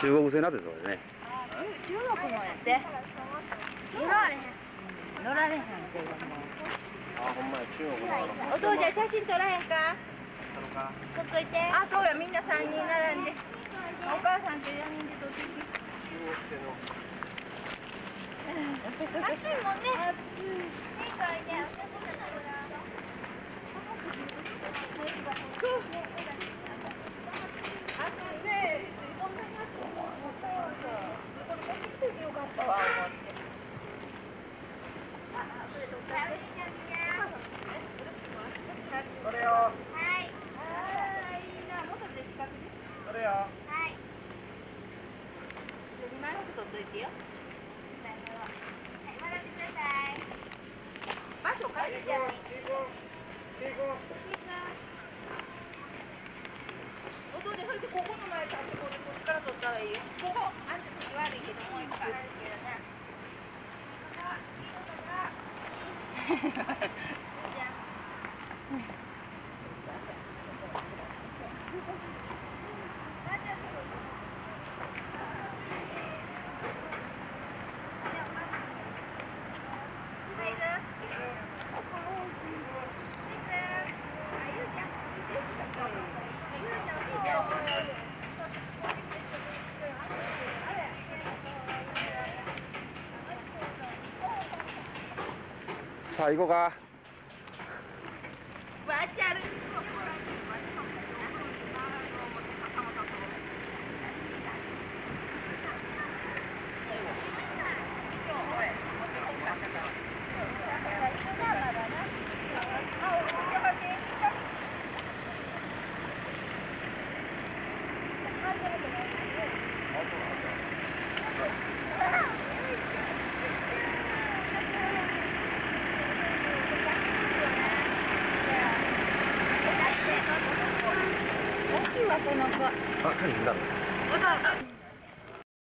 中国製のやつですこれね。中国のやって？乗られへん乗られへんっていあほんまや中国のうお父ちゃん写真撮らへんか？撮っといて。あそうやみんな三人並んで。お母さんと四人で。撮ってき中国製の暑いもんね。暑い。いいかいね暑いねこれ持ってきてよかったわ思ってそれよはい。ああ、いいな。もっとで近くで。それよはい。二枚ほど取っといてよ。場所変えてじゃあ。音でそしてここの前立ってこれこっちから取ったらい。い。よ。ここあんた次悪い。けどもう一回。じゃあ。さあ行こうか。この子。あ、彼いるだろう。